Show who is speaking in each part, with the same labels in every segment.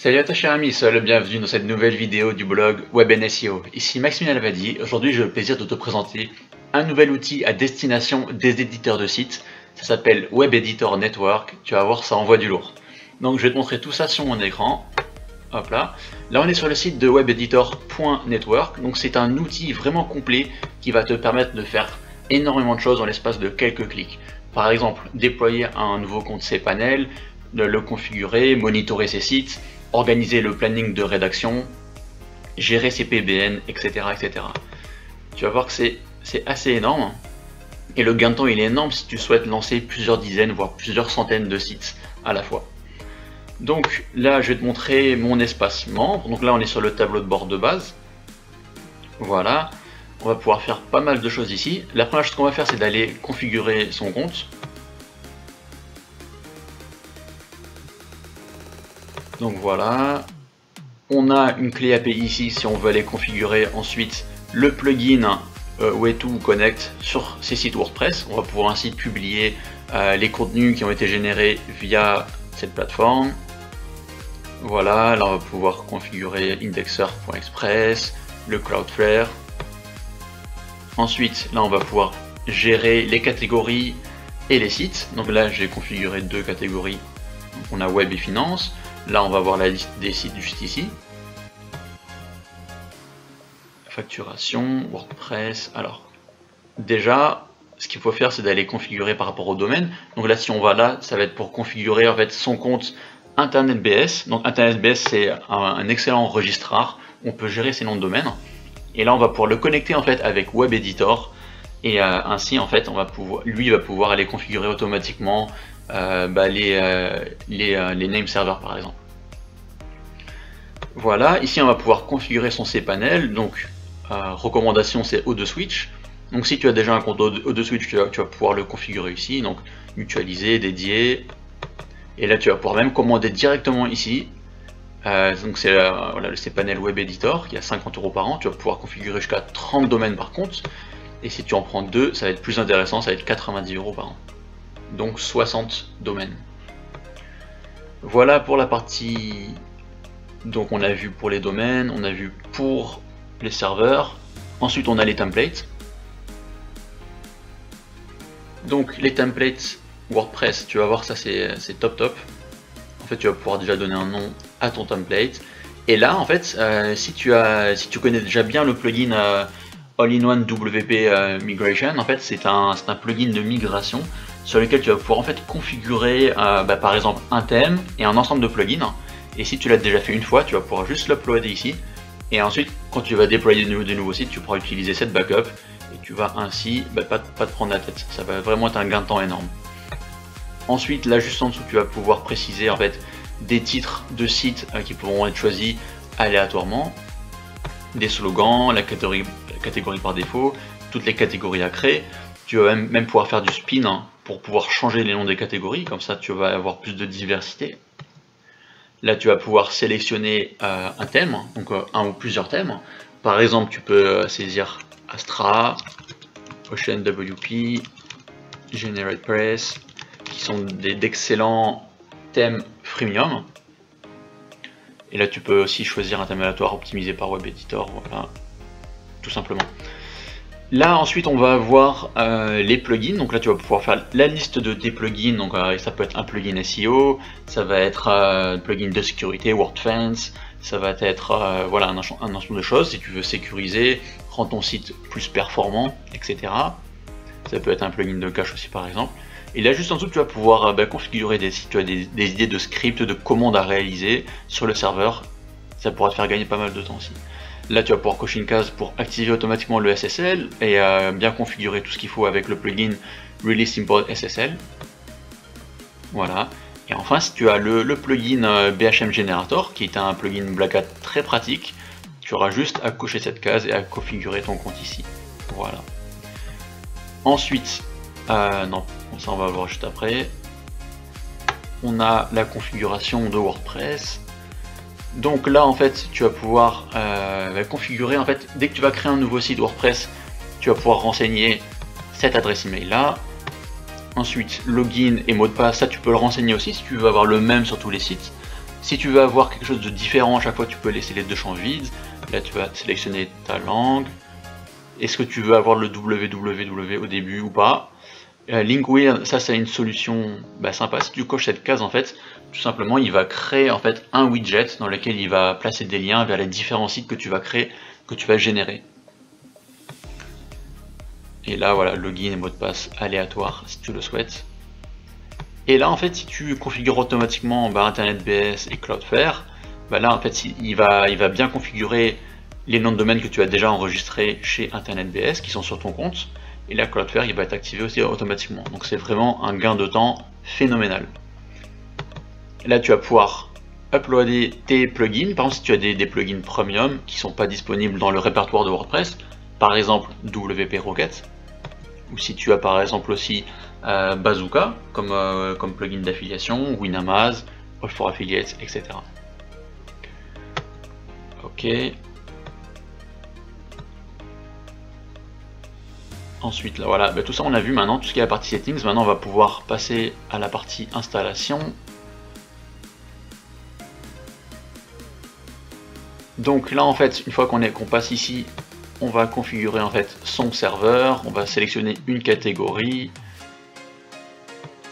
Speaker 1: Salut à toi cher ami, sois le bienvenu dans cette nouvelle vidéo du blog WebNSEO. Ici Maxime Alvadi, aujourd'hui j'ai le plaisir de te présenter un nouvel outil à destination des éditeurs de sites. Ça s'appelle Web Editor Network, tu vas voir ça envoie du lourd. Donc je vais te montrer tout ça sur mon écran. Hop là. Là on est sur le site de webeditor.network, donc c'est un outil vraiment complet qui va te permettre de faire énormément de choses dans l'espace de quelques clics. Par exemple, déployer un nouveau compte cPanel, le configurer, monitorer ses sites, organiser le planning de rédaction, gérer ses PBN, etc. etc. Tu vas voir que c'est assez énorme. Et le gain de temps il est énorme si tu souhaites lancer plusieurs dizaines, voire plusieurs centaines de sites à la fois. Donc là, je vais te montrer mon espace membre. Donc là, on est sur le tableau de bord de base. Voilà. On va pouvoir faire pas mal de choses ici. La première chose qu'on va faire, c'est d'aller configurer son compte. Donc voilà. On a une clé API ici si on veut aller configurer ensuite le plugin euh, Way2 Connect sur ces sites WordPress. On va pouvoir ainsi publier euh, les contenus qui ont été générés via cette plateforme. Voilà, là on va pouvoir configurer indexer.express, le Cloudflare. Ensuite, là on va pouvoir gérer les catégories et les sites. Donc là j'ai configuré deux catégories. on a web et finance. Là, on va voir la liste des sites juste ici. Facturation, WordPress. Alors, déjà, ce qu'il faut faire, c'est d'aller configurer par rapport au domaine. Donc là, si on va là, ça va être pour configurer en son compte InternetBS. Donc InternetBS, c'est un, excellent registrar. On peut gérer ses noms de domaine. Et là, on va pouvoir le connecter en fait avec Web Editor. Et euh, ainsi, en fait, on va pouvoir, lui va pouvoir aller configurer automatiquement bah, les, euh, euh, les, name servers par exemple. Voilà, ici on va pouvoir configurer son cPanel, donc recommandation c'est O2 Switch. Donc si tu as déjà un compte O2 Switch, tu vas, pouvoir le configurer ici, donc mutualiser, dédié. Et là tu vas pouvoir même commander directement ici. donc c'est voilà, le cPanel Web Editor qui a 50 euros par an, tu vas pouvoir configurer jusqu'à 30 domaines par contre. Et si tu en prends deux, ça va être plus intéressant, ça va être 90 euros par an donc 60 domaines. Voilà pour la partie, donc on a vu pour les domaines, on a vu pour les serveurs, ensuite on a les templates. Donc les templates WordPress, tu vas voir ça c'est top top. En fait tu vas pouvoir déjà donner un nom à ton template. Et là en fait euh, si, tu as, si tu connais déjà bien le plugin euh, All-in-One WP euh, Migration, en fait c'est un, un plugin de migration sur lequel tu vas pouvoir en fait configurer euh, bah, par exemple un thème et un ensemble de plugins. Et si tu l'as déjà fait une fois, tu vas pouvoir juste l'uploader ici. Et ensuite, quand tu vas déployer de nouveaux, sites, tu pourras utiliser cette backup et tu vas ainsi bah, pas, te prendre la tête. Ça va vraiment être un gain de temps énorme. Ensuite, là juste en dessous, tu vas pouvoir préciser en fait des titres de sites euh, qui pourront être choisis aléatoirement, des slogans, la catégorie, catégorie par défaut, toutes les catégories à créer. Tu vas même, pouvoir faire du spin hein, pour pouvoir changer les noms des catégories, comme ça tu vas avoir plus de diversité. Là tu vas pouvoir sélectionner euh, un thème, donc euh, un ou plusieurs thèmes. Par exemple tu peux euh, saisir Astra, Ocean WP, GeneratePress, qui sont d'excellents thèmes freemium. Et là tu peux aussi choisir un thème aléatoire optimisé par Web Editor, voilà, tout simplement. Là ensuite on va avoir euh, les plugins, donc là tu vas pouvoir faire la liste de tes plugins, donc euh, ça peut être un plugin SEO, ça va être euh, un plugin de sécurité, WordFence, ça va être voilà un, ensemble de choses si tu veux sécuriser, rendre ton site plus performant, etc. Ça peut être un plugin de cache aussi par exemple. Et là juste en dessous tu vas pouvoir bah, configurer des, si tu as des, des idées de script, de commandes à réaliser sur le serveur, ça pourra te faire gagner pas mal de temps aussi. Là, tu vas pouvoir cocher une case pour activer automatiquement le SSL et euh, bien configurer tout ce qu'il faut avec le plugin Release Simple SSL. Voilà. Et enfin, si tu as le, plugin euh, BHM Generator, qui est un plugin Black Hat très pratique, tu auras juste à cocher cette case et à configurer ton compte ici. Voilà. Ensuite, euh, non, ça on va voir juste après. On a la configuration de WordPress. Donc là, en fait, tu vas pouvoir euh, configurer, en fait, dès que tu vas créer un nouveau site WordPress, tu vas pouvoir renseigner cette adresse email là. Ensuite, login et mot de passe, ça tu peux le renseigner aussi si tu veux avoir le même sur tous les sites. Si tu veux avoir quelque chose de différent à chaque fois, tu peux laisser les deux champs vides. Là, tu vas sélectionner ta langue. Est-ce que tu veux avoir le www au début ou pas? Euh, ça c'est une solution bah, sympa. Si tu coches cette case, en fait, tout simplement, il va créer en fait un widget dans lequel il va placer des liens vers les différents sites que tu vas créer, que tu vas générer. Et là, voilà, login et mot de passe aléatoire si tu le souhaites. Et là, en fait, si tu configures automatiquement bah, Internet BS et Cloudflare, bah là, en fait, il va, il va bien configurer les noms de domaine que tu as déjà enregistrés chez Internet BS qui sont sur ton compte. Et là, Cloudflare, il va être activé aussi automatiquement. Donc, c'est vraiment un gain de temps phénoménal. Là, tu vas pouvoir uploader tes plugins. Par exemple, si tu as des, plugins premium qui ne sont pas disponibles dans le répertoire de WordPress, par exemple WP Rocket, ou si tu as par exemple aussi euh, Bazooka comme, euh, comme plugin d'affiliation, Winamaz, All for Affiliates, etc. Ok. Ensuite, là, voilà, bah, tout ça on a vu maintenant, tout ce qui est la partie settings. Maintenant, on va pouvoir passer à la partie installation. Donc là, en fait, une fois qu'on qu'on passe ici on va configurer en fait son serveur, on va sélectionner une catégorie,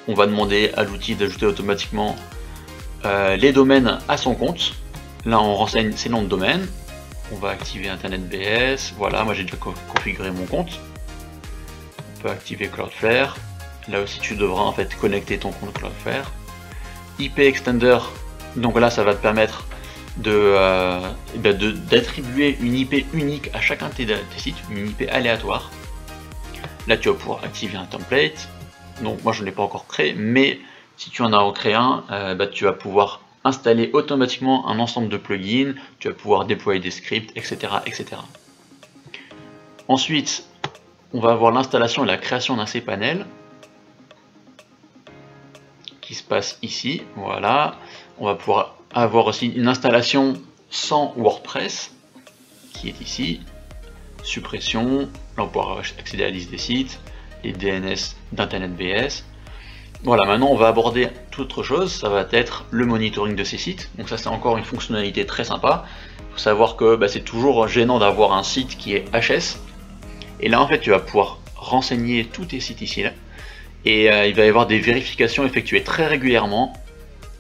Speaker 1: on va demander à l'outil d'ajouter automatiquement euh, les domaines à son compte. Là on renseigne ses noms de domaine, on va activer Internet BS, voilà moi j'ai déjà configuré mon compte. Activer Cloudflare, là aussi tu devras en fait connecter ton compte Cloudflare. IP Extender, donc là ça va te permettre euh, ben de d'attribuer une IP unique à chacun de tes, sites, une IP aléatoire. Là, tu vas pouvoir activer un template. Donc, moi, je ne l'ai pas encore créé, mais si tu en as créé un, euh, ben, tu vas pouvoir installer automatiquement un ensemble de plugins, tu vas pouvoir déployer des scripts, etc. etc. Ensuite, on va avoir l'installation et la création d'un cPanel qui se passe ici. Voilà, on va pouvoir avoir aussi une installation sans WordPress, qui est ici, suppression, là on pourra accéder à la liste des sites, les DNS d'Internet BS. Voilà, maintenant on va aborder toute autre chose, ça va être le monitoring de ces sites. Donc ça c'est encore une fonctionnalité très sympa. Il faut savoir que bah, c'est toujours gênant d'avoir un site qui est HS. Et là en fait tu vas pouvoir renseigner tous tes sites ici. Et euh, il va y avoir des vérifications effectuées très régulièrement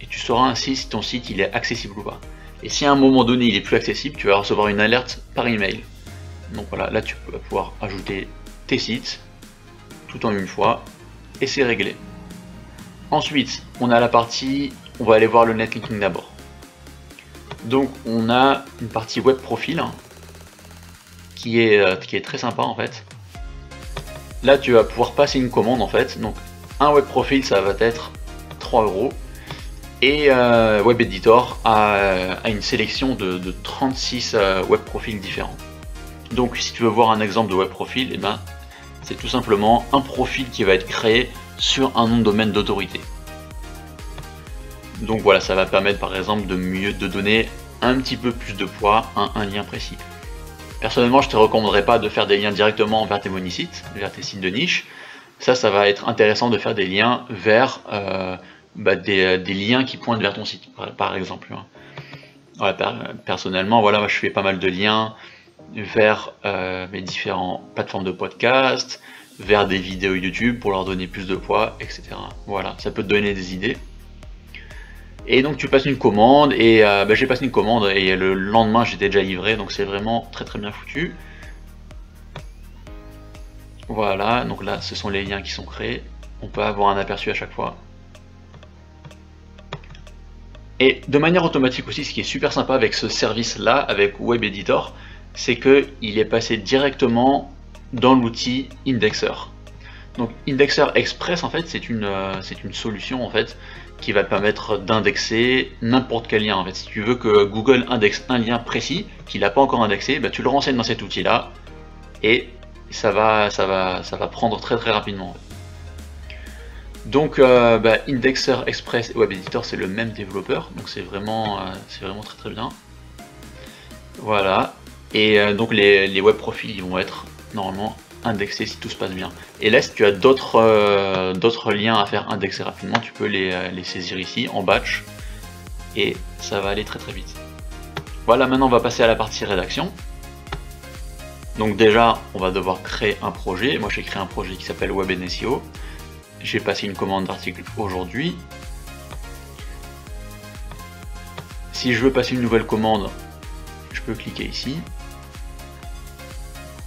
Speaker 1: et tu sauras ainsi si ton site est accessible ou pas. Et si à un moment donné il est plus accessible, tu vas recevoir une alerte par email. Donc voilà, là tu peux pouvoir ajouter tes sites tout en une fois et c'est réglé. Ensuite, on a la partie, on va aller voir le netlinking d'abord. Donc on a une partie web profil qui est, euh, qui est très sympa en fait. Là tu vas pouvoir passer une commande en fait. Donc un web profil ça va être 3 euros et euh, Web Editor a, une sélection de, 36 euh, web profils différents. Donc si tu veux voir un exemple de web profil, eh ben, c'est tout simplement un profil qui va être créé sur un nom de domaine d'autorité. Donc voilà, ça va permettre par exemple de mieux de donner un petit peu plus de poids à un lien précis. Personnellement, je te recommanderais pas de faire des liens directement vers tes monisites, vers tes sites de niche. Ça, ça va être intéressant de faire des liens vers euh, bah, euh, des, liens qui pointent vers ton site, par, exemple. Hein. personnellement, voilà, moi, je fais pas mal de liens vers euh, mes différentes plateformes de podcast, vers des vidéos YouTube pour leur donner plus de poids, etc. Voilà, ça peut te donner des idées. Et donc tu passes une commande et euh, bah, j'ai passé une commande et le lendemain j'étais déjà livré donc c'est vraiment très très bien foutu. Voilà, donc là ce sont les liens qui sont créés. On peut avoir un aperçu à chaque fois. Et de manière automatique aussi, ce qui est super sympa avec ce service-là, avec Web Editor, c'est qu'il est passé directement dans l'outil Indexer. Donc Indexer Express, en fait, c'est une, euh, une solution en fait qui va te permettre d'indexer n'importe quel lien. En si tu veux que Google indexe un lien précis qu'il n'a pas encore indexé, bah, tu le renseignes dans cet outil-là et ça va, ça, va, ça va prendre très très rapidement. Donc euh, bah, Indexer Express et Web Editor c'est le même développeur, donc c'est vraiment, euh, très très bien. Voilà, et euh, donc les, web profils ils vont être normalement indexés si tout se passe bien. Et là si tu as d'autres liens à faire indexer rapidement, tu peux les, les, saisir ici en batch et ça va aller très très vite. Voilà, maintenant on va passer à la partie rédaction. Donc déjà, on va devoir créer un projet. Moi j'ai créé un projet qui s'appelle WebNSEO. J'ai passé une commande d'article aujourd'hui. Si je veux passer une nouvelle commande, je peux cliquer ici.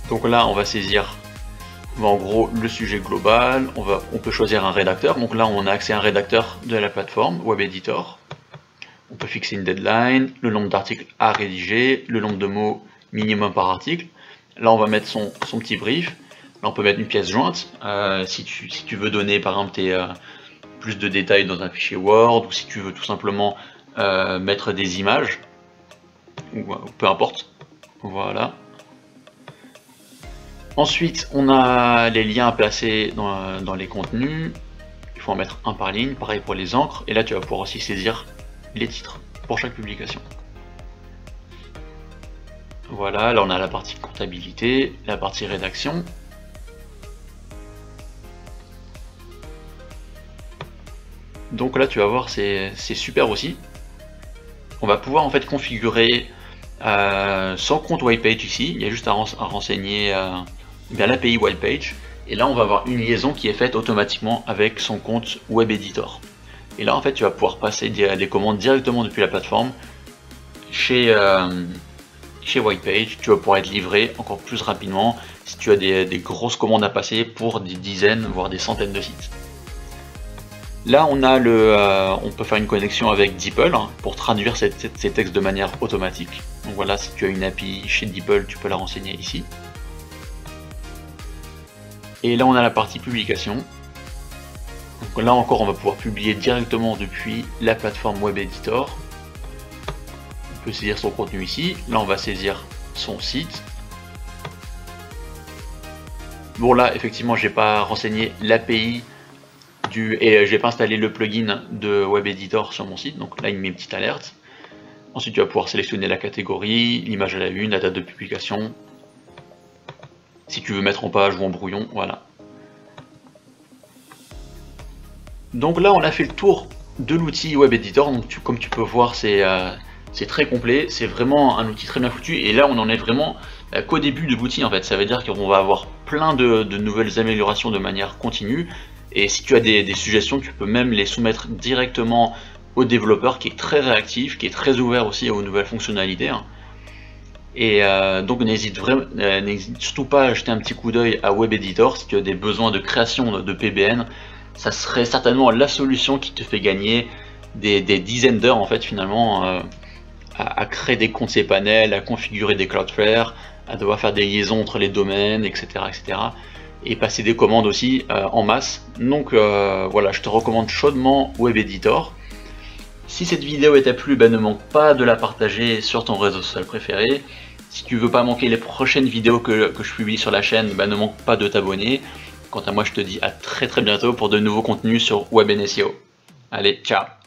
Speaker 1: Donc là, on va saisir en gros le sujet global, on, peut choisir un rédacteur. Donc là, on a accès à un rédacteur de la plateforme Web Editor. On peut fixer une deadline, le nombre d'articles à rédiger, le nombre de mots minimum par article. Là, on va mettre son, petit brief. Là, on peut mettre une pièce jointe. Euh, si, tu, veux donner, par exemple, euh, plus de détails dans un fichier Word, ou si tu veux tout simplement euh, mettre des images, ou, peu importe. Voilà. Ensuite, on a les liens à placer dans, les contenus. Il faut en mettre un par ligne. Pareil pour les encres. Et là, tu vas pouvoir aussi saisir les titres pour chaque publication. Voilà, là on a la partie comptabilité, la partie rédaction. Donc là tu vas voir c'est super aussi. On va pouvoir en fait configurer euh, son compte page ici, il y a juste à, renseigner euh, l'API page et là on va avoir une liaison qui est faite automatiquement avec son compte Web Editor. Et là en fait tu vas pouvoir passer des, commandes directement depuis la plateforme chez, euh, chez Whitepage, tu vas pouvoir être livré encore plus rapidement si tu as des, grosses commandes à passer pour des dizaines, voire des centaines de sites. Là, on, a le, euh, on peut faire une connexion avec DeepL hein, pour traduire ces, textes de manière automatique. Donc voilà, si tu as une API chez DeepL, tu peux la renseigner ici. Et là, on a la partie publication. Là encore, on va pouvoir publier directement depuis la plateforme Web Editor peut saisir son contenu ici. Là, on va saisir son site. Bon, là, effectivement, j'ai pas renseigné l'API du et j'ai pas installé le plugin de Web Editor sur mon site. Donc là, il met une petite alerte. Ensuite, tu vas pouvoir sélectionner la catégorie, l'image à la une, la date de publication. Si tu veux mettre en page ou en brouillon, voilà. Donc là, on a fait le tour de l'outil Web Editor. Donc, comme tu peux voir, c'est euh, c'est très complet, c'est vraiment un outil très bien foutu, et là on en est vraiment euh, qu'au début de l'outil en fait, ça veut dire qu'on va avoir plein de, nouvelles améliorations de manière continue, et si tu as des, suggestions, tu peux même les soumettre directement au développeur qui est très réactif, qui est très ouvert aussi aux nouvelles fonctionnalités. Hein. Et euh, donc n'hésite euh, surtout pas à jeter un petit coup d'œil à Web Editor si tu as des besoins de création de PBN. Ça serait certainement la solution qui te fait gagner des, dizaines d'heures en fait finalement à, créer des comptes cPanel, à configurer des Cloudflare, à devoir faire des liaisons entre les domaines, etc. etc. et passer des commandes aussi euh, en masse. Donc euh, voilà, je te recommande chaudement Web Editor. Si cette vidéo t'a plu, ben, ne manque pas de la partager sur ton réseau social préféré. Si tu veux pas manquer les prochaines vidéos que, je publie sur la chaîne, ben, ne manque pas de t'abonner. Quant à moi, je te dis à très très bientôt pour de nouveaux contenus sur Web Allez, ciao